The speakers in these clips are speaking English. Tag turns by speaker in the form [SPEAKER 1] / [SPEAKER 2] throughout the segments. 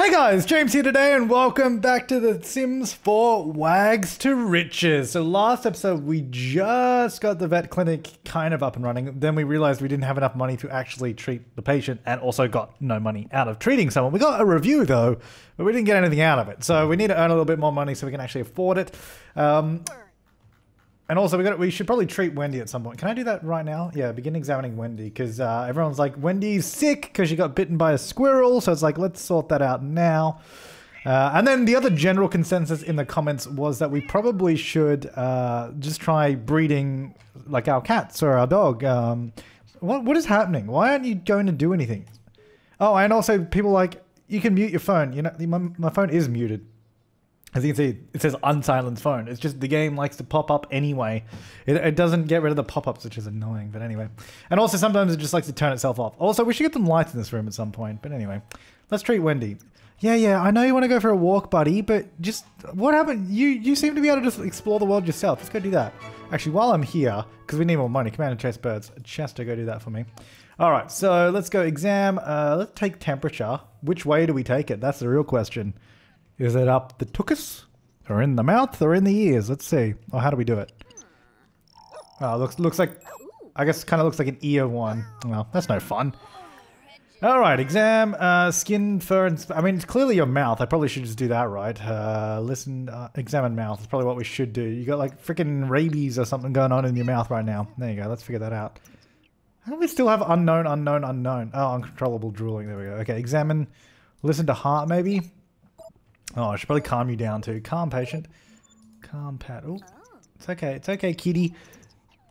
[SPEAKER 1] Hey guys, James here today and welcome back to The Sims 4 Wags to Riches. So last episode we just got the vet clinic kind of up and running. Then we realized we didn't have enough money to actually treat the patient and also got no money out of treating someone. We got a review though, but we didn't get anything out of it. So we need to earn a little bit more money so we can actually afford it. Um, and also, we got we should probably treat Wendy at some point. Can I do that right now? Yeah, begin examining Wendy because uh, everyone's like Wendy's sick because she got bitten by a squirrel. So it's like let's sort that out now. Uh, and then the other general consensus in the comments was that we probably should uh, just try breeding like our cats or our dog. Um, what what is happening? Why aren't you going to do anything? Oh, and also people like you can mute your phone. You know, my, my phone is muted. As you can see, it says unsilenced phone. It's just the game likes to pop up anyway. It, it doesn't get rid of the pop-ups, which is annoying, but anyway. And also sometimes it just likes to turn itself off. Also, we should get some lights in this room at some point, but anyway. Let's treat Wendy. Yeah, yeah, I know you want to go for a walk, buddy, but just, what happened? You you seem to be able to just explore the world yourself. Let's go do that. Actually, while I'm here, because we need more money, come command and chase birds. Chester, go do that for me. All right, so let's go exam. Uh, let's take temperature. Which way do we take it? That's the real question. Is it up the tuchus? Or in the mouth? Or in the ears? Let's see. Oh, how do we do it? Oh, looks looks like... I guess kind of looks like an ear one. Well, that's no fun. Alright, exam, uh, skin, fur, and... I mean, it's clearly your mouth. I probably should just do that, right? Uh, listen, uh, examine mouth. That's probably what we should do. You got like freaking rabies or something going on in your mouth right now. There you go. Let's figure that out. How do we still have unknown, unknown, unknown? Oh, uncontrollable drooling. There we go. Okay, examine. Listen to heart, maybe? Oh, I should probably calm you down too. Calm, patient. Calm, pat. Oh, it's okay. It's okay, kitty.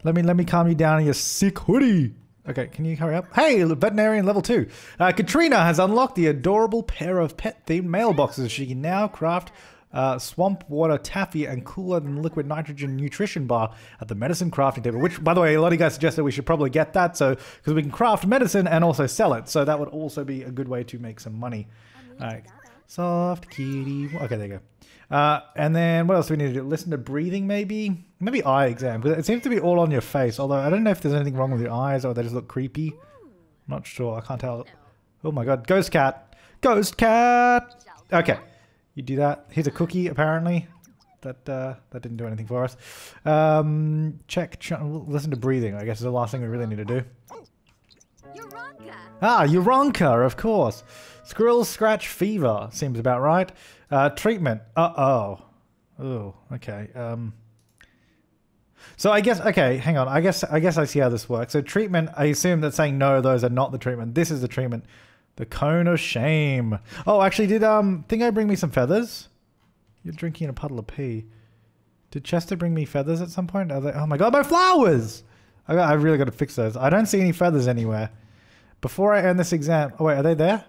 [SPEAKER 1] Let me let me calm you down in your sick hoodie. Okay, can you hurry up? Hey, veterinarian level two. Uh, Katrina has unlocked the adorable pair of pet-themed mailboxes. She can now craft uh, swamp water taffy and cooler than liquid nitrogen nutrition bar at the medicine crafting table. Which, by the way, a lot of you guys suggested we should probably get that, so because we can craft medicine and also sell it. So that would also be a good way to make some money. All right. Soft kitty. Okay, there you go. Uh, and then what else do we need to do? Listen to breathing, maybe? Maybe eye exam. Because it seems to be all on your face. Although I don't know if there's anything wrong with your eyes or they just look creepy. I'm not sure. I can't tell. Oh my god. Ghost cat. Ghost cat. Okay. You do that. Here's a cookie, apparently. That uh, that didn't do anything for us. Um, check. Ch listen to breathing. I guess is the last thing we really need to do. Ah, Uronka, of course. Squirrel scratch fever seems about right. Uh, treatment. Uh oh. Oh, okay. Um. So I guess okay, hang on. I guess I guess I see how this works. So treatment. I assume that saying no, those are not the treatment. This is the treatment. The cone of shame. Oh, actually, did um Thingo bring me some feathers? You're drinking in a puddle of pee. Did Chester bring me feathers at some point? They, oh my god, my flowers! I, got, I really got to fix those. I don't see any feathers anywhere. Before I end this exam... Oh, wait, are they there?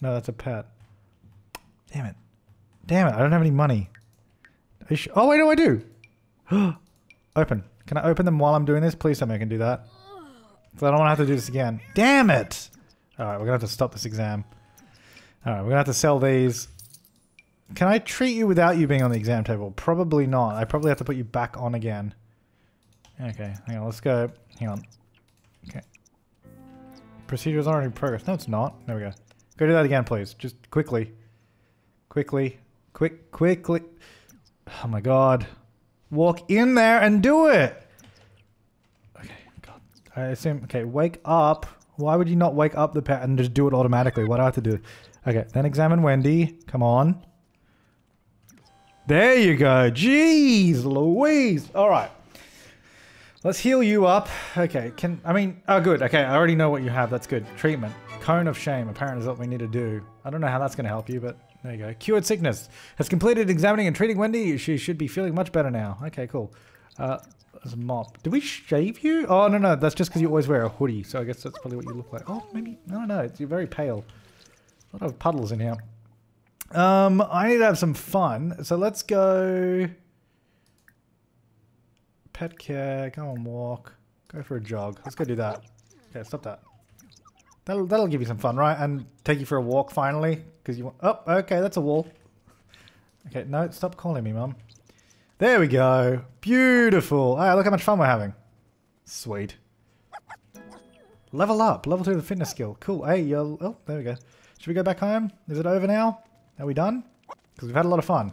[SPEAKER 1] No, that's a pet. Damn it. Damn it, I don't have any money. Oh, wait, no, I do. open. Can I open them while I'm doing this? Please tell me I can do that. So I don't want to have to do this again. Damn it! Alright, we're going to have to stop this exam. Alright, we're going to have to sell these. Can I treat you without you being on the exam table? Probably not. I probably have to put you back on again. Okay, hang on, let's go. Hang on. Okay. Procedure is already in progress. No, it's not. There we go. Go do that again, please. Just quickly. Quickly. Quick, quickly. Oh my god. Walk in there and do it! Okay, god. I assume, okay, wake up. Why would you not wake up the pet and just do it automatically? What do I have to do? Okay, then examine Wendy. Come on. There you go. Jeez Louise. All right. Let's heal you up. Okay, can, I mean, oh good, okay, I already know what you have, that's good. Treatment. Cone of shame, apparently is what we need to do. I don't know how that's going to help you, but there you go. Cured sickness. Has completed examining and treating Wendy. She should be feeling much better now. Okay, cool. Uh, there's a mop. Did we shave you? Oh, no, no, that's just because you always wear a hoodie, so I guess that's probably what you look like. Oh, maybe, I don't know, you're very pale. A lot of puddles in here. Um, I need to have some fun, so let's go pet care, go on walk, go for a jog. Let's go do that. Okay, stop that. That'll, that'll give you some fun, right? And take you for a walk finally, because you want... Oh, okay, that's a wall. Okay, no, stop calling me, mum. There we go. Beautiful. Ah, look how much fun we're having. Sweet. Level up. Level 2 of the fitness skill. Cool. Hey, you're... Oh, there we go. Should we go back home? Is it over now? Are we done? Because we've had a lot of fun.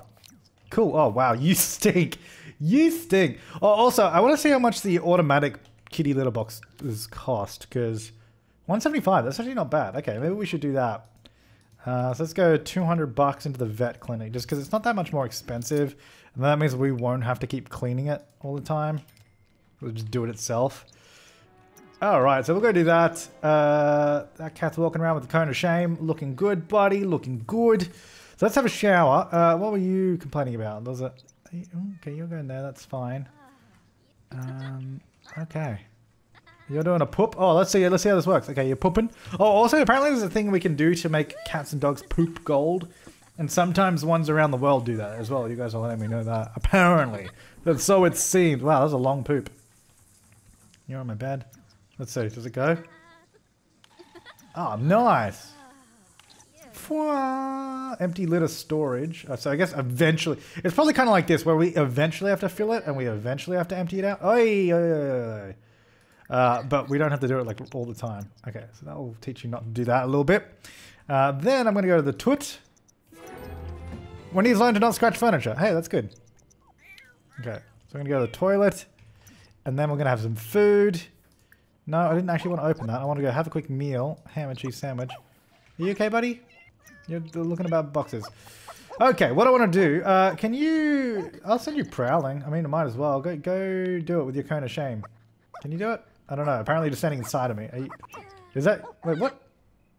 [SPEAKER 1] Cool. Oh, wow. You stink. You stink. Oh, also, I want to see how much the automatic kitty litter boxes cost, because 175, that's actually not bad. Okay, maybe we should do that. Uh, so let's go 200 bucks into the vet clinic, just because it's not that much more expensive. And that means we won't have to keep cleaning it all the time. It'll just do it itself. Alright, so we'll go do that. Uh, that cat's walking around with the cone of shame. Looking good, buddy. Looking good. So let's have a shower. Uh, what were you complaining about? Was it... Okay, you're going there. That's fine. Um, okay. You're doing a poop? Oh, let's see. Let's see how this works. Okay, you're pooping. Oh, also, apparently there's a thing we can do to make cats and dogs poop gold. And sometimes ones around the world do that as well. You guys are letting me know that. Apparently. That's so it seems. Wow, that's a long poop. You're on my bed. Let's see. Does it go? Oh, nice. Empty litter storage. Uh, so I guess eventually, it's probably kind of like this, where we eventually have to fill it and we eventually have to empty it out. Oy, oy, oy, uh, but we don't have to do it like all the time. Okay, so that will teach you not to do that a little bit. Uh, then I'm going to go to the toot. When he's learned to not scratch furniture. Hey, that's good. Okay, so I'm going to go to the toilet. And then we're going to have some food. No, I didn't actually want to open that. I want to go have a quick meal. Ham and cheese sandwich. Are you okay, buddy? You're looking about boxes. Okay, what I want to do, uh, can you... I'll send you prowling. I mean, I might as well. Go go do it with your cone of shame. Can you do it? I don't know. Apparently just standing inside of me. You, is that... Wait, what?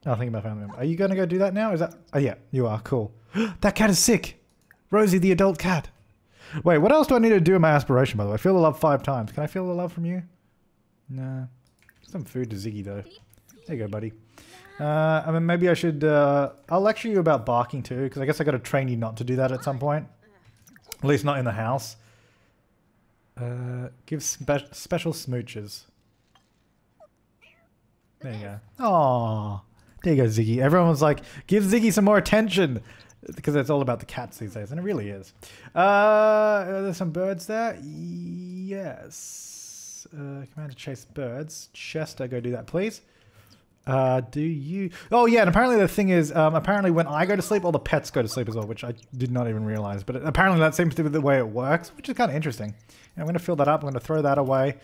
[SPEAKER 1] Oh, thinking about family member. Are you going to go do that now? Is that... Oh, yeah, you are. Cool. that cat is sick. Rosie, the adult cat. Wait, what else do I need to do in my aspiration, by the way? Feel the love five times. Can I feel the love from you? Nah. Some food to Ziggy, though. There you go, buddy. Uh, I mean, maybe I should... Uh, I'll lecture you about barking, too, because I guess i got to train you not to do that at some point. At least not in the house. Uh, give spe special smooches. There you go. Aww. There you go, Ziggy. Everyone was like, give Ziggy some more attention. Because it's all about the cats these days, and it really is. Uh, are there some birds there? Yes. Uh, command to chase birds. Chester, go do that, please. Uh, do you... Oh, yeah, and apparently the thing is, um, apparently when I go to sleep, all the pets go to sleep as well, which I did not even realize. But apparently that seems to be the way it works, which is kind of interesting. I'm going to fill that up. I'm going to throw that away.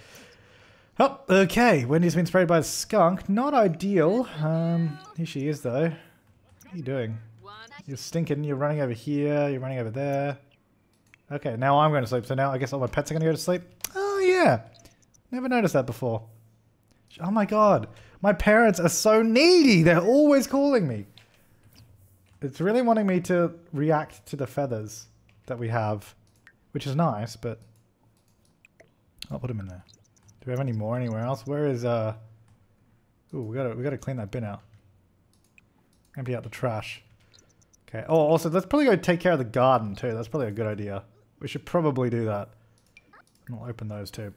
[SPEAKER 1] Oh, okay. Wendy's been sprayed by a skunk. Not ideal. Um, here she is, though. What are you doing? You're stinking. You're running over here. You're running over there. Okay, now I'm going to sleep. So now I guess all my pets are going to go to sleep. Oh, yeah. Never noticed that before. Oh, my God. My parents are so needy. They're always calling me. It's really wanting me to react to the feathers that we have, which is nice, but I'll put them in there. Do we have any more anywhere else? Where is uh? Ooh, we gotta we gotta clean that bin out. Empty out the trash. Okay. Oh, also let's probably go take care of the garden too. That's probably a good idea. We should probably do that. I'll open those too.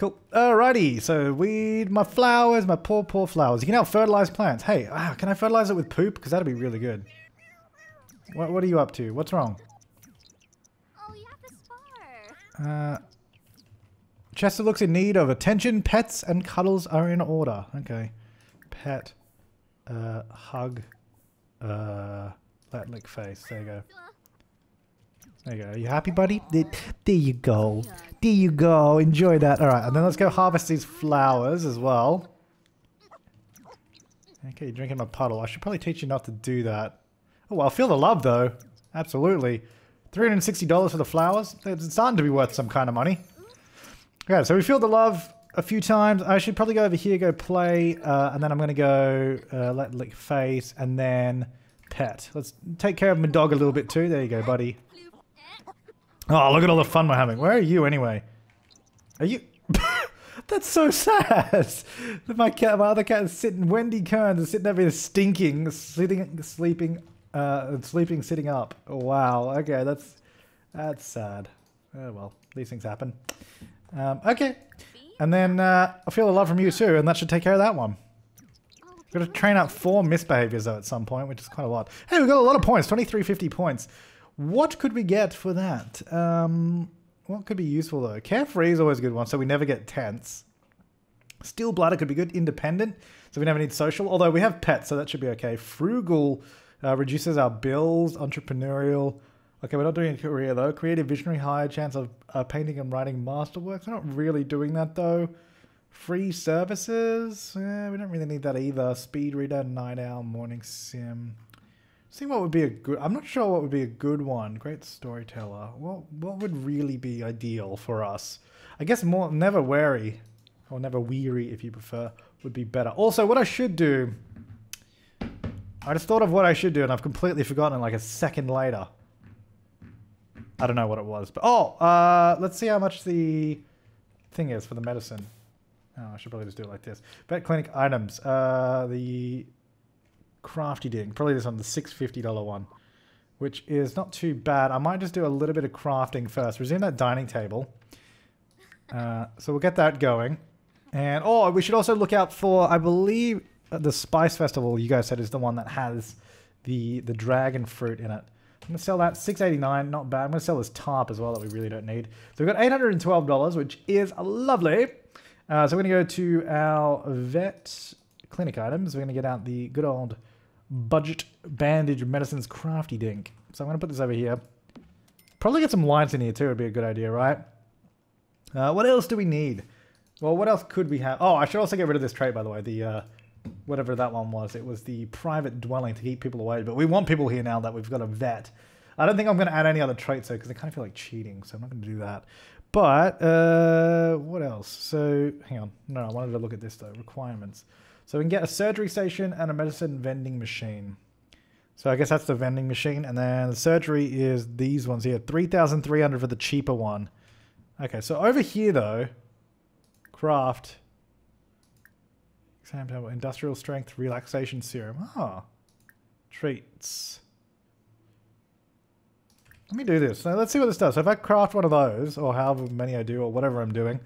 [SPEAKER 1] Cool. Alrighty. So weed my flowers, my poor poor flowers. You can help fertilize plants. Hey, ah, can I fertilize it with poop? Because that'd be really good. What What are you up to? What's wrong? Oh, you have the star. uh, Chester looks in need of attention. Pets and cuddles are in order. Okay. Pet. Uh, hug. Uh, let lick face. There you go. There you go. Are you happy, buddy? There, you go. There you go. Enjoy that. All right, and then let's go harvest these flowers as well. Okay, you're drinking my puddle. I should probably teach you not to do that. Oh, well, feel the love, though. Absolutely. $360 for the flowers? It's starting to be worth some kind of money. Okay, so we feel the love a few times. I should probably go over here, go play, uh, and then I'm going to go uh, let lick face, and then pet. Let's take care of my dog a little bit too. There you go, buddy. Oh, look at all the fun we're having. Where are you anyway? Are you... That's so sad. My cat, my other cat is sitting. Wendy Kearns is sitting over here, stinking, sitting, sleeping, uh, sleeping, sitting up. Wow. Okay, that's that's sad. Oh well, these things happen. Um, okay. And then uh, I feel a love from you too, and that should take care of that one. We've Got to train out four misbehaviors though at some point, which is quite a lot. Hey, we got a lot of points, 2350 points. What could we get for that? Um, what could be useful though? Carefree is always a good one, so we never get tense. Steel bladder could be good. Independent, so we never need social. Although we have pets, so that should be okay. Frugal Uh, reduces our bills, entrepreneurial. Okay, we're not doing a career though. Creative visionary, higher chance of uh, painting and writing masterworks. We're not really doing that though. Free services. Eh, we don't really need that either. Speed reader, night owl, morning sim. See what would be a good. I'm not sure what would be a good one. Great storyteller. What what would really be ideal for us? I guess more never weary, or never weary if you prefer, would be better. Also, what I should do. I just thought of what I should do, and I've completely forgotten. Like a second later. I don't know what it was, but oh, uh, let's see how much the thing is for the medicine. Oh, I should probably just do it like this. Vet clinic items. Uh, the crafty ding. Probably this one, the $650 one. Which is not too bad. I might just do a little bit of crafting first. Resume that dining table. Uh, so we'll get that going. And, oh, we should also look out for, I believe, uh, the Spice Festival you guys said is the one that has the, the dragon fruit in it. I'm going to sell that, 689 not bad. I'm going to sell this tarp as well that we really don't need. So we've got $812, which is a lovely. Uh, so we're going to go to our vet clinic items. We're going to get out the good old budget bandage medicines crafty dink. So I'm going to put this over here. Probably get some lights in here too would be a good idea, right? Uh, what else do we need? Well, what else could we have? Oh, I should also get rid of this trait, by the way. The, uh, whatever that one was. It was the private dwelling to keep people away. But we want people here now that we've got a vet. I don't think I'm going to add any other traits though, because I kind of feel like cheating. So I'm not going to do that. But, uh, what else? So, hang on. No, I wanted to look at this though. Requirements. So we can get a surgery station and a medicine vending machine. So I guess that's the vending machine. And then the surgery is these ones here. 3,300 for the cheaper one. Okay, so over here though, craft. Industrial strength relaxation serum. Ah, treats. Let me do this. So let's see what this does. So if I craft one of those, or however many I do, or whatever I'm doing,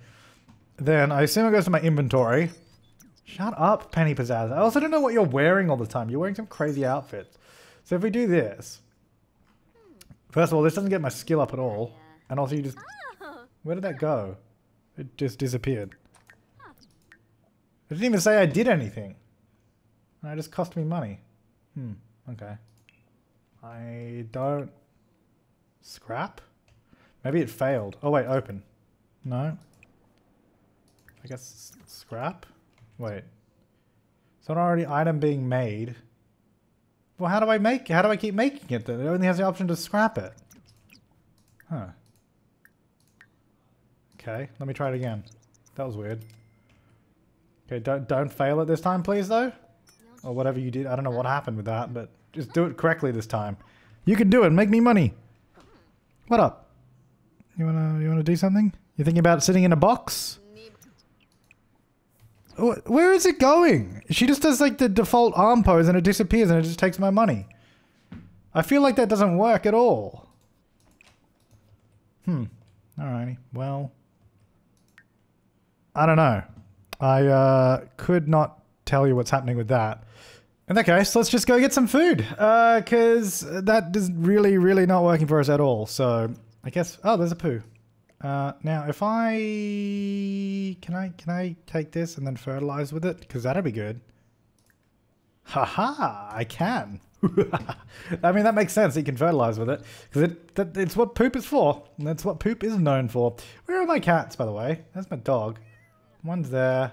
[SPEAKER 1] then I assume it goes to my inventory. Shut up, Penny Pizzazz. I also don't know what you're wearing all the time. You're wearing some crazy outfits. So if we do this... First of all, this doesn't get my skill up at all. And also you just... Where did that go? It just disappeared. It didn't even say I did anything. And it just cost me money. Hmm, okay. I don't... Scrap? Maybe it failed. Oh wait, open. No? I guess scrap? Wait. It's not already item being made. Well, how do I make How do I keep making it then? It only has the option to scrap it. Huh. Okay, let me try it again. That was weird. Okay, don't don't fail it this time, please, though. Or whatever you did. I don't know what happened with that, but just do it correctly this time. You can do it. Make me money. What up? You wanna you wanna do something? You thinking about sitting in a box? Where is it going? She just does like the default arm pose and it disappears and it just takes my money. I feel like that doesn't work at all. Hmm. Alrighty. Well. I don't know. I uh, could not tell you what's happening with that. In that case, let's just go get some food. Because uh, that is really, really not working for us at all. So, I guess... Oh, there's a poo. Uh, now, if I can I can I take this and then fertilize with it because that'd be good. Haha! I can. I mean that makes sense. You can fertilize with it because it that, it's what poop is for. And that's what poop is known for. Where are my cats, by the way? That's my dog. One's there.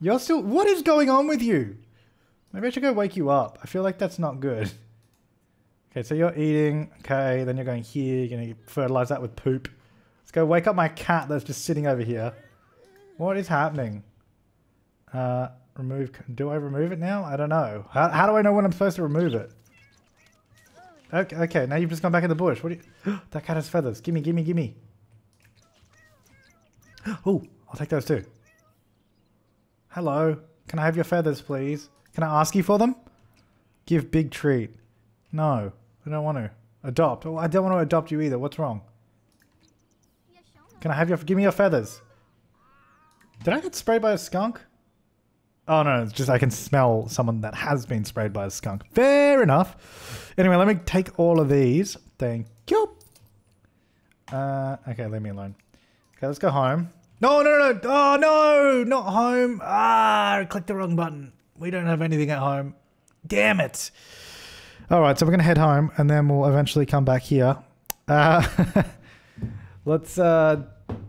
[SPEAKER 1] You're still. What is going on with you? Maybe I should go wake you up. I feel like that's not good. Okay, so you're eating. Okay, then you're going here. You're gonna fertilize that with poop. Go wake up my cat that's just sitting over here. What is happening? Uh, remove. Do I remove it now? I don't know. How, how do I know when I'm supposed to remove it? Okay, okay, now you've just gone back in the bush. What do you... that cat has feathers. Gimme, gimme, gimme. Oh, I'll take those too. Hello. Can I have your feathers, please? Can I ask you for them? Give big treat. No, I don't want to. Adopt. Oh, I don't want to adopt you either. What's wrong? Can I have your... Give me your feathers. Did I get sprayed by a skunk? Oh, no. It's just I can smell someone that has been sprayed by a skunk. Fair enough. Anyway, let me take all of these. Thank you. Uh, okay, leave me alone. Okay, let's go home. No, no, no. no. Oh, no. Not home. Ah, I clicked the wrong button. We don't have anything at home. Damn it. All right, so we're gonna head home, and then we'll eventually come back here. Uh, let's uh,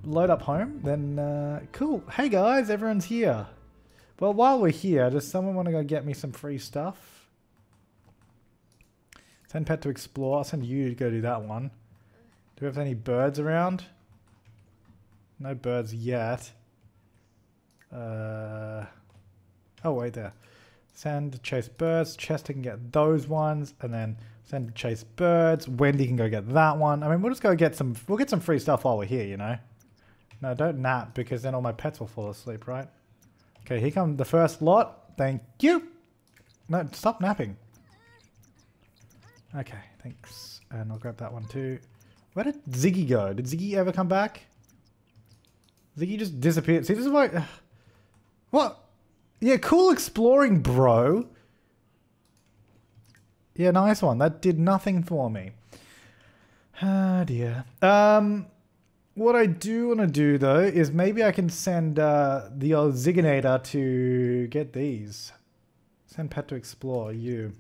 [SPEAKER 1] load up home. Then uh, cool. Hey guys, everyone's here. Well, while we're here, does someone want to go get me some free stuff? Send pet to explore. I'll send you to go do that one. Do we have any birds around? No birds yet. Uh, oh, wait there. Send chase birds. Chester can get those ones. And then send to chase birds. Wendy can go get that one. I mean, we'll just go get some... We'll get some free stuff while we're here, you know? No, don't nap because then all my pets will fall asleep, right? Okay, here come the first lot. Thank you. No, stop napping. Okay, thanks. And I'll grab that one too. Where did Ziggy go? Did Ziggy ever come back? Ziggy just disappeared. See, this is why... What? Yeah, cool exploring, bro. Yeah, nice one. That did nothing for me. Ah, dear. Um, what I do want to do, though, is maybe I can send uh, the old Ziganator to get these. Send Pet to explore, you.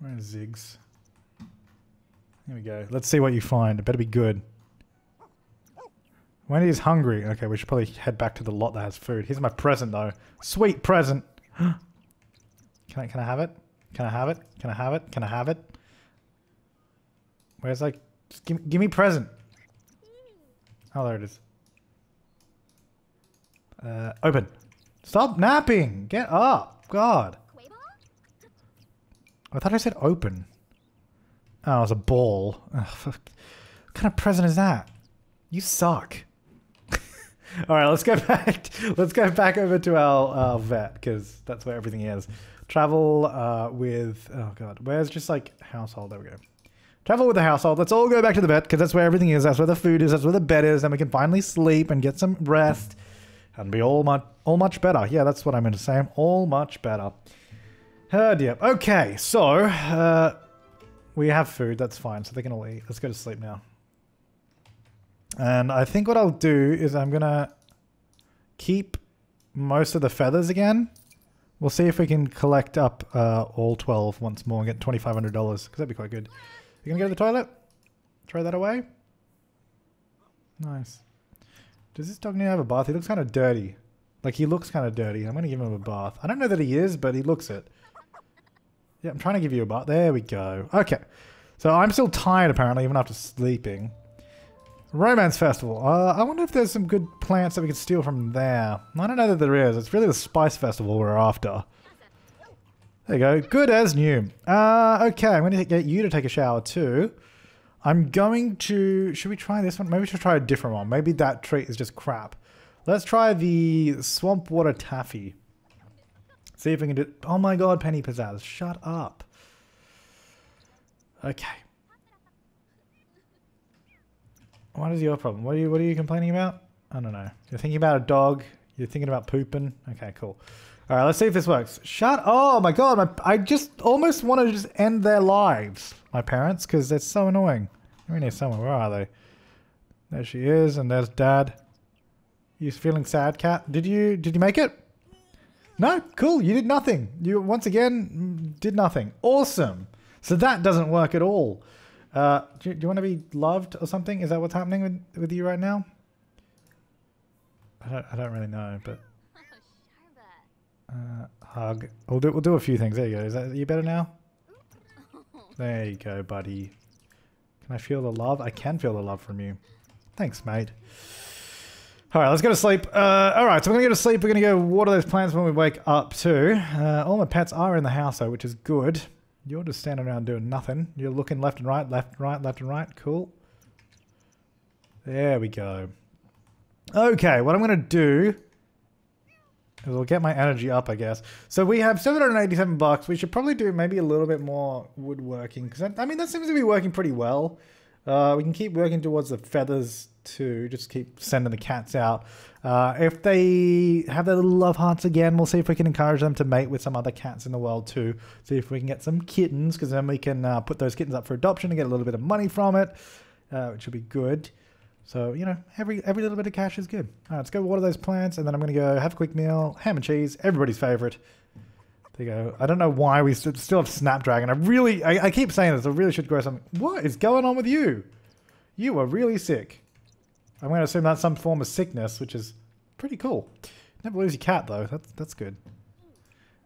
[SPEAKER 1] Where's Ziggs? Here we go. Let's see what you find. It better be good. Wendy is hungry. Okay, we should probably head back to the lot that has food. Here's my present, though. Sweet present. can I, can I have it? Can I have it? Can I have it? Can I have it? Where's like... Just give, give me present. Oh, there it is. Uh, open. Stop napping! Get up! God. I thought I said open. Oh, it's a ball. Oh, what kind of present is that? You suck. All right, let's go back. Let's go back over to our, our vet because that's where everything is. Travel uh, with oh god, where's just like household? There we go. Travel with the household. Let's all go back to the vet because that's where everything is. That's where the food is. That's where the bed is, and we can finally sleep and get some rest and be all much all much better. Yeah, that's what I'm going to say. I'm All much better. Oh dear. Okay, so uh, we have food. That's fine. So they can all eat. Let's go to sleep now. And I think what I'll do is I'm going to keep most of the feathers again. We'll see if we can collect up uh, all 12 once more and get $2,500 because that'd be quite good. You to go to the toilet? Throw that away? Nice. Does this dog need to have a bath? He looks kind of dirty. Like, he looks kind of dirty. I'm to give him a bath. I don't know that he is, but he looks it. Yeah, I'm trying to give you a bath. There we go. Okay. So I'm still tired, apparently, even after sleeping. Romance Festival. Uh, I wonder if there's some good plants that we could steal from there. I don't know that there is. It's really the Spice Festival we're after. There you go. Good as new. Uh, okay, I'm going to get you to take a shower too. I'm going to... Should we try this one? Maybe we should try a different one. Maybe that treat is just crap. Let's try the Swamp Water Taffy. See if we can do... Oh my god, Penny Pizzazz. Shut up. Okay. What is your problem? What are you What are you complaining about? I don't know. You're thinking about a dog. You're thinking about pooping. Okay, cool. All right, let's see if this works. Shut! Oh my god! My, I just almost want to just end their lives. My parents, because they're so annoying. They're here somewhere. Where are they? There she is, and there's Dad. You feeling sad, cat? Did you Did you make it? No, cool. You did nothing. You once again did nothing. Awesome. So that doesn't work at all. Uh, do, do you want to be loved or something? Is that what's happening with, with you right now? I don't, I don't really know, but... Uh, hug. We'll do, we'll do a few things. There you go. Is that you better now? There you go, buddy. Can I feel the love? I can feel the love from you. Thanks, mate. All right, let's go to sleep. Uh, all right, so we're going to go to sleep. We're going to go water those plants when we wake up too. Uh, all my pets are in the house though, which is good. You're just standing around doing nothing. You're looking left and right, left and right, left and right. Cool. There we go. Okay, what I'm going to do is I'll get my energy up, I guess. So we have 787 bucks. We should probably do maybe a little bit more woodworking. Because, I, I mean, that seems to be working pretty well. Uh, we can keep working towards the feathers too. Just keep sending the cats out. Uh, if they have their little love hearts again, we'll see if we can encourage them to mate with some other cats in the world too. See if we can get some kittens, because then we can uh, put those kittens up for adoption and get a little bit of money from it, uh, which will be good. So, you know, every every little bit of cash is good. All right, let's go water those plants, and then I'm going to go have a quick meal, ham and cheese, everybody's favorite. There you go. I don't know why we st- still have Snapdragon. I really, I, I keep saying this. I really should grow something. What is going on with you? You are really sick. I'm going to assume that's some form of sickness, which is pretty cool. Never lose your cat though. That's that's good.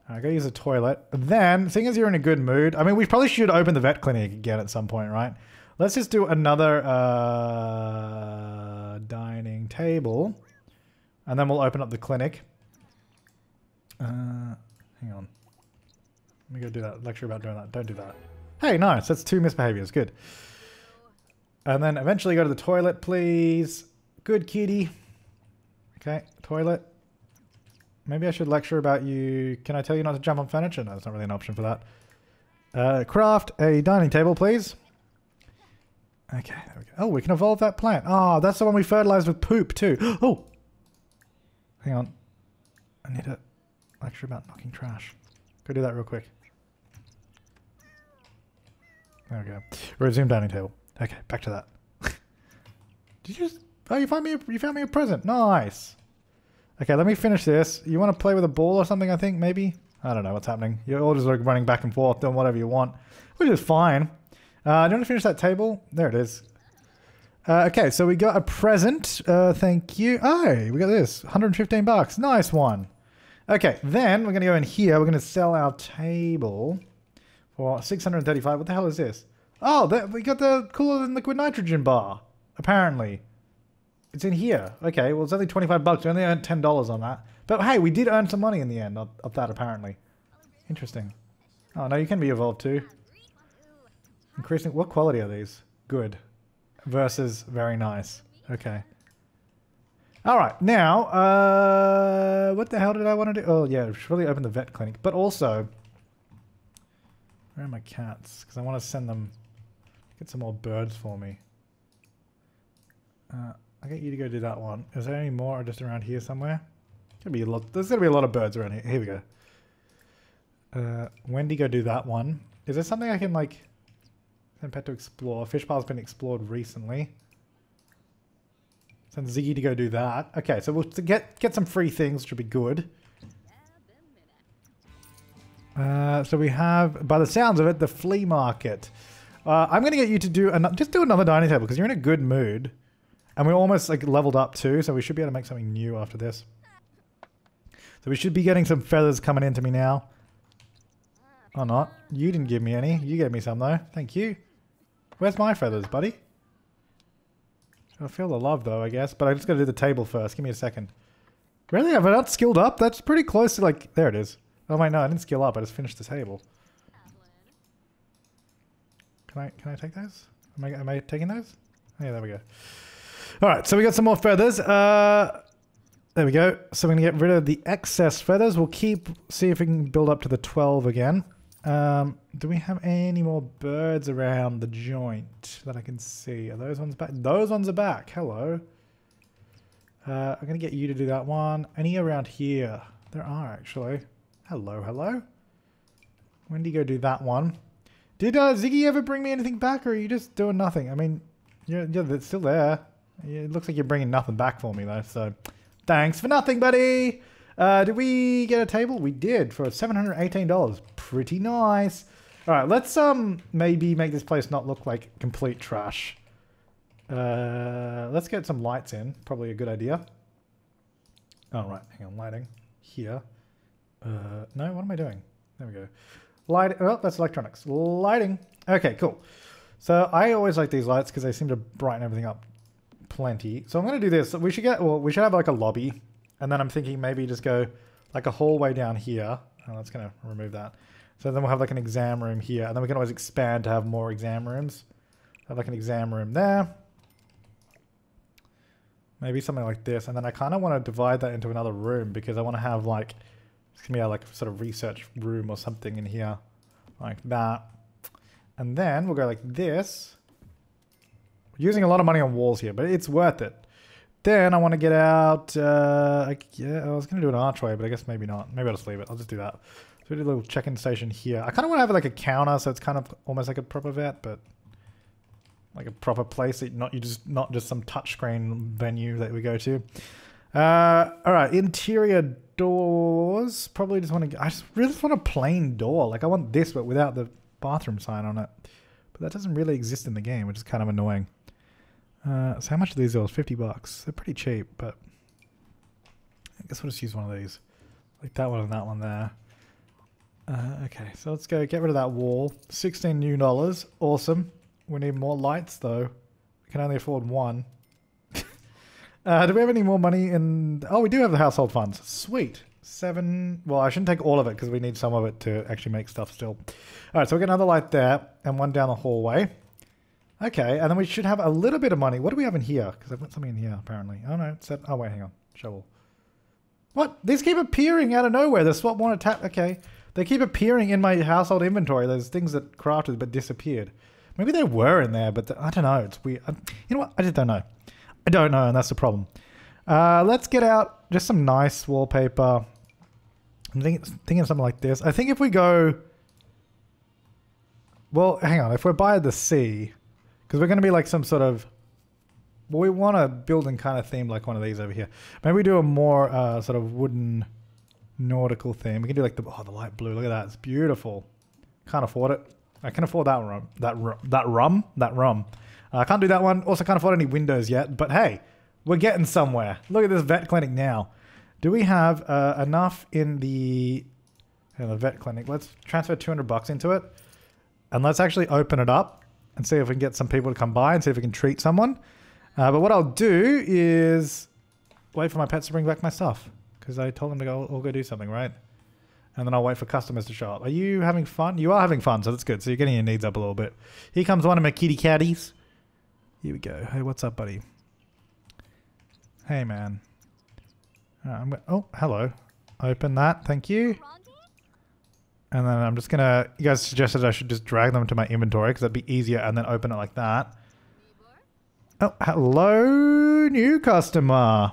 [SPEAKER 1] I gotta use a toilet. Then, seeing as you're in a good mood, I mean, we probably should open the vet clinic again at some point, right? Let's just do another uh, dining table, and then we'll open up the clinic. Uh, hang on. Let me go do that. Lecture about doing that. Don't do that. Hey, nice. That's two misbehaviors. Good. And then eventually go to the toilet, please. Good kitty. Okay, toilet. Maybe I should lecture about you. Can I tell you not to jump on furniture? No, there's not really an option for that. Uh, craft a dining table, please. Okay, there we go. Oh, we can evolve that plant. Oh, that's the one we fertilized with poop, too. Oh! Hang on. I need a lecture about knocking trash. Go do that real quick. There we go. Resume dining table. Okay, back to that. Did you just... Oh, you found me a, you found me a present. Nice. Okay, let me finish this. You want to play with a ball or something, I think, maybe? I don't know what's happening. You're all just like running back and forth, doing whatever you want, which is fine. Uh, do you want to finish that table? There it is. Uh, okay, so we got a present. Uh, thank you. Oh, we got this. 115 bucks. Nice one. Okay, then we're going to go in here. We're going to sell our table for 635. What the hell is this? Oh, that, we got the cooler than liquid nitrogen bar, apparently. It's in here. Okay, well, it's only 25 bucks. We only earned $10 on that. But hey, we did earn some money in the end of, of that, apparently. Interesting. Oh, no, you can be evolved too. Increasing... What quality are these? Good. Versus very nice. Okay. Alright, now, uh, what the hell did I want to do? Oh, yeah, should really open the vet clinic. But also, where are my cats? Because I want to send them, get some more birds for me. Uh, I'll get you to go do that one. Is there any more just around here somewhere? Gonna be a lot. There's gonna be a lot of birds around here. Here we go. Uh, Wendy, go do that one. Is there something I can like Pet to explore? Fish has been explored recently. Send Ziggy to go do that. Okay, so we'll get get some free things, which will be good. Uh, so we have, by the sounds of it, the flea market. Uh, I'm going to get you to do an just do another dining table because you're in a good mood. And we're almost like leveled up too, so we should be able to make something new after this. So we should be getting some feathers coming into me now. Or not. You didn't give me any. You gave me some though. Thank you. Where's my feathers, buddy? I feel the love though, I guess. But I'm just gotta do the table first. Give me a second. Really? Have I not skilled up? That's pretty close to like... There it is. Oh my no, I didn't skill up. I just finished the table. Can I can I take those? Am I, am I taking those? Yeah, there we go. Alright, so we got some more feathers. Uh, there we go. So we're going to get rid of the excess feathers. We'll keep... See if we can build up to the 12 again. Um, do we have any more birds around the joint that I can see? Are those ones back? Those ones are back. Hello. Uh, I'm going to get you to do that one. Any around here? There are, actually. Hello, hello. When do you go do that one? Did uh, Ziggy ever bring me anything back, or are you just doing nothing? I mean, yeah, yeah, it's still there. It looks like you're bringing nothing back for me, though, so... Thanks for nothing, buddy! Uh, did we get a table? We did, for $718. Pretty nice. Alright, let's um maybe make this place not look like complete trash. Uh, let's get some lights in. Probably a good idea. Oh, right. Hang on. Lighting. Here. Uh, no, what am I doing? There we go. Light. Oh, that's electronics. Lighting. Okay, cool. So I always like these lights because they seem to brighten everything up plenty. So I'm going to do this. We should get, well, we should have like a lobby. And then I'm thinking maybe just go like a hallway down here. Oh, that's going to remove that. So then we'll have like an exam room here. And then we can always expand to have more exam rooms. Have like an exam room there. Maybe something like this. And then I kind of want to divide that into another room because I want to have like, it's going to be a, like sort of research room or something in here. Like that. And then we'll go like this. We're using a lot of money on walls here, but it's worth it. Then I want to get out, uh, I, yeah, I was going to do an archway, but I guess maybe not. Maybe I'll just leave it. I'll just do that. So we do a little check-in station here. I kind of want to have like a counter, so it's kind of almost like a proper vet, but like a proper place that not you just not just some touchscreen venue that we go to. Uh, all right, interior doors. Probably just want to. I just really just want a plain door. Like I want this, but without the bathroom sign on it. But that doesn't really exist in the game, which is kind of annoying. Uh, so how much are these doors? Fifty bucks. They're pretty cheap, but I guess we'll just use one of these, like that one and that one there. Uh, okay, so let's go get rid of that wall. Sixteen new dollars. Awesome. We need more lights though. We can only afford one. uh, do we have any more money in... Oh, we do have the household funds. Sweet. Seven... Well, I shouldn't take all of it because we need some of it to actually make stuff still. Alright, so we get another light there and one down the hallway. Okay, and then we should have a little bit of money. What do we have in here? Because I've got something in here, apparently. Oh, no. It's oh, wait, hang on. Shovel. What? These keep appearing out of nowhere. The swap to tap... Okay. They keep appearing in my household inventory. There's things that crafted but disappeared. Maybe they were in there, but I don't know. It's weird. You know what? I just don't know. I don't know, and that's the problem. Uh, let's get out just some nice wallpaper. I'm thinking, thinking something like this. I think if we go... Well, hang on. If we're by the sea, because we're going to be like some sort of... We want a building kind of theme like one of these over here. Maybe we do a more uh, sort of wooden nautical theme. We can do like the... Oh, the light blue. Look at that. It's beautiful. Can't afford it. I can afford that rum. That rum. That rum. That rum. Uh, I can't do that one. Also can't afford any windows yet. But hey, we're getting somewhere. Look at this vet clinic now. Do we have uh, enough in the, in the vet clinic? Let's transfer 200 bucks into it. And let's actually open it up and see if we can get some people to come by and see if we can treat someone. Uh, but what I'll do is wait for my pets to bring back my stuff. Because I told them to go, all go do something, right? and then I'll wait for customers to show up. Are you having fun? You are having fun, so that's good. So you're getting your needs up a little bit. Here comes one of my kitty caddies. Here we go. Hey, what's up, buddy? Hey, man. Uh, oh, hello. Open that. Thank you. And then I'm just to... You guys suggested I should just drag them to my inventory because that'd be easier and then open it like that. Oh, hello, new customer.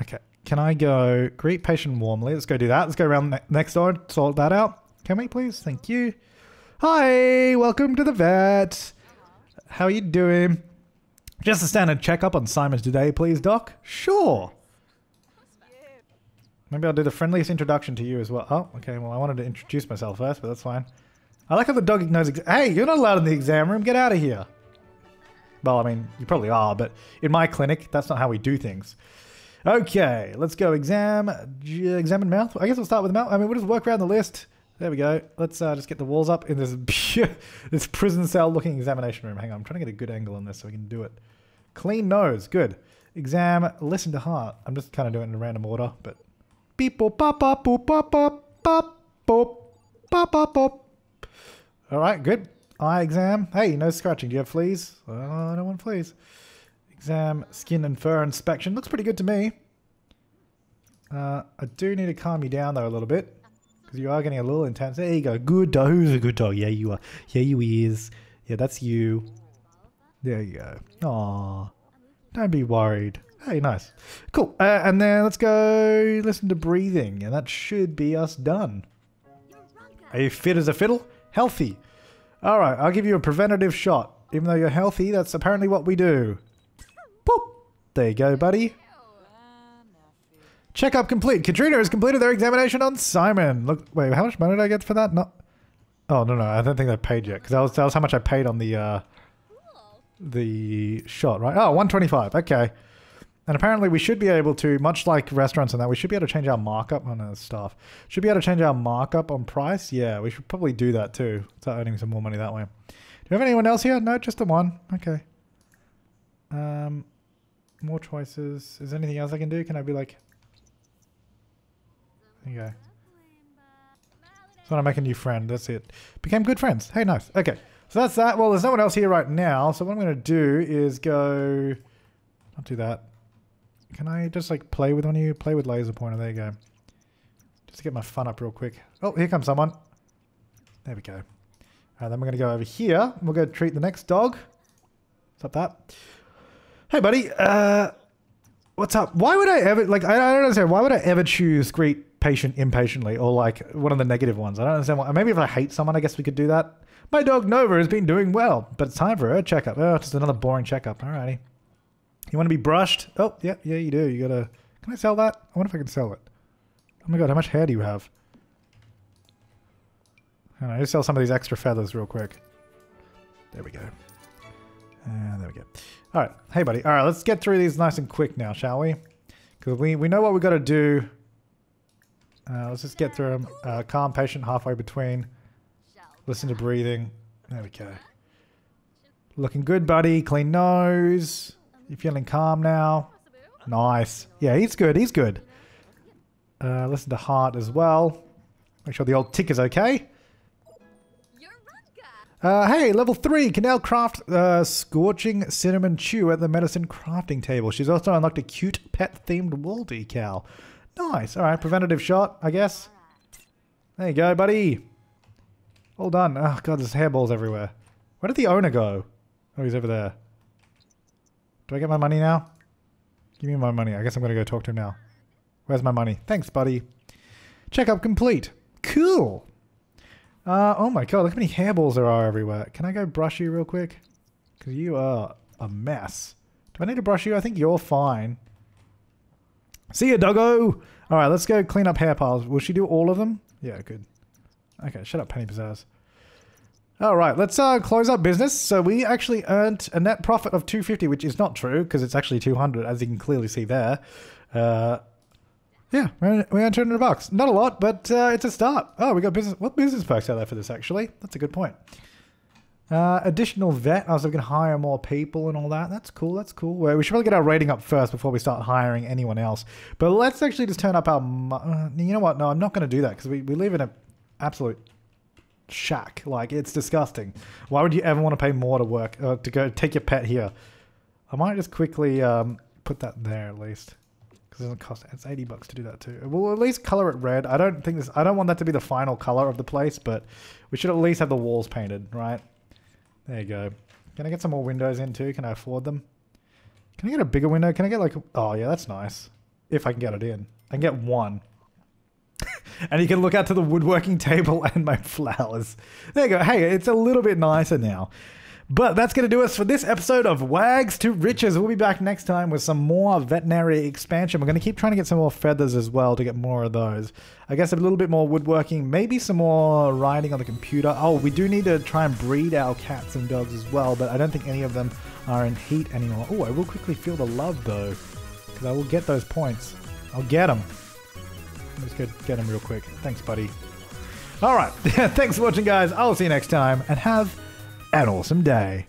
[SPEAKER 1] Okay. Can I go greet patient warmly? Let's go do that. Let's go around ne next door and sort that out. Can we please? Thank you. Hi, welcome to the vet. How are you doing? Just a standard checkup on Simon today, please, Doc. Sure. Maybe I'll do the friendliest introduction to you as well. Oh, okay. Well, I wanted to introduce myself first, but that's fine. I like how the dog knows. Hey, you're not allowed in the exam room. Get out of here. Well, I mean, you probably are, but in my clinic, that's not how we do things. Okay, let's go. Exam, examine mouth. I guess we'll start with the mouth. I mean, we'll just work around the list. There we go. Let's uh, just get the walls up in this this prison cell looking examination room. Hang on, I'm trying to get a good angle on this so we can do it. Clean nose, good. Exam, listen to heart. I'm just kind of doing it in a random order, but boop pop pop pop pop pop boop pop pop boop. All right, good. Eye exam. Hey, no scratching. Do you have fleas? Oh, I don't want fleas. Exam, skin and fur inspection. Looks pretty good to me. Uh, I do need to calm you down though a little bit. Because you are getting a little intense. There you go. Good dog. Who's a good dog? Yeah, you are. Yeah, you is. Yeah, that's you. There you go. Aw. Don't be worried. Hey, nice. Cool. Uh, and then let's go listen to breathing. And that should be us done. Are you fit as a fiddle? Healthy. Alright, I'll give you a preventative shot. Even though you're healthy, that's apparently what we do. Boop. There you go, buddy. Checkup complete. Katrina has completed their examination on Simon. Look, wait, how much money did I get for that? Not. Oh no no, I don't think they paid yet because that was that was how much I paid on the uh, the shot, right? Oh, 125. Okay. And apparently we should be able to, much like restaurants and that, we should be able to change our markup on our stuff. Should be able to change our markup on price? Yeah, we should probably do that too. Start earning some more money that way. Do you have anyone else here? No, just the one. Okay. Um, more choices. Is there anything else I can do? Can I be like... There you go. So I make a new friend. That's it. Became good friends. Hey, nice. Okay. So that's that. Well, there's no one else here right now. So what I'm going to do is go... I'll do that. Can I just like play with one of you? Play with laser pointer. There you go. Just to get my fun up real quick. Oh, here comes someone. There we go. Alright, then we're going to go over here. We'll go treat the next dog. Stop that. Hey, buddy. Uh, what's up? Why would I ever like? I, I don't understand. Why would I ever choose greet patient impatiently or like one of the negative ones? I don't understand. Why. Maybe if I hate someone, I guess we could do that. My dog Nova has been doing well, but it's time for her checkup. Oh, just another boring checkup. Alrighty. You want to be brushed? Oh, yeah, yeah, you do. You gotta. Can I sell that? I wonder if I can sell it. Oh my god, how much hair do you have? On, I just sell some of these extra feathers real quick. There we go. And there we go. All right. Hey, buddy. All right, let's get through these nice and quick now, shall we? Because we, we know what we got to do. Uh, let's just get through them. Uh, calm, patient, halfway between. Listen to breathing. There we go. Looking good, buddy. Clean nose. You feeling calm now? Nice. Yeah, he's good. He's good. Uh, listen to heart as well. Make sure the old tick is okay. Uh, hey, level 3, can now craft uh, Scorching Cinnamon Chew at the medicine crafting table. She's also unlocked a cute pet-themed wall decal. Nice. Alright, preventative shot, I guess. There you go, buddy. All done. Oh, God, there's hairballs everywhere. Where did the owner go? Oh, he's over there. Do I get my money now? Give me my money. I guess I'm going to go talk to him now. Where's my money? Thanks, buddy. Checkup complete. Cool. Uh, oh my god, look how many hairballs there are everywhere. Can I go brush you real quick? Because you are a mess. Do I need to brush you? I think you're fine. See ya, doggo! Alright, let's go clean up hair piles. Will she do all of them? Yeah, good. Okay, shut up, Penny Pizzazz. Alright, let's uh, close up business. So we actually earned a net profit of 250, which is not true, because it's actually 200, as you can clearly see there. Uh, yeah, we earned 200 bucks. Not a lot, but uh, it's a start. Oh, we got business. What business perks are there for this, actually? That's a good point. Uh, additional vet. I was going to hire more people and all that. That's cool. That's cool. We should probably get our rating up first before we start hiring anyone else. But let's actually just turn up our... Uh, you know what? No, I'm not going to do that because we, we live in an absolute shack. Like, it's disgusting. Why would you ever want to pay more to work, uh, to go take your pet here? I might just quickly um, put that there at least because it doesn't cost. It's eighty bucks to do that too. We'll at least color it red. I don't think this. I don't want that to be the final color of the place, but we should at least have the walls painted, right? There you go. Can I get some more windows in too? Can I afford them? Can I get a bigger window? Can I get like? Oh yeah, that's nice. If I can get it in, I can get one. And you can look out to the woodworking table and my flowers. There you go. Hey, it's a little bit nicer now. But that's going to do us for this episode of Wags to Riches. We'll be back next time with some more veterinary expansion. We're going to keep trying to get some more feathers as well to get more of those. I guess a little bit more woodworking, maybe some more writing on the computer. Oh, we do need to try and breed our cats and dogs as well, but I don't think any of them are in heat anymore. Oh, I will quickly feel the love though, because I will get those points. I'll get them. Let's go get them real quick. Thanks, buddy. All right. Thanks for watching, guys. I'll see you next time, and have an awesome day.